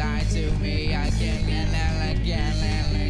lie to me again and again and again.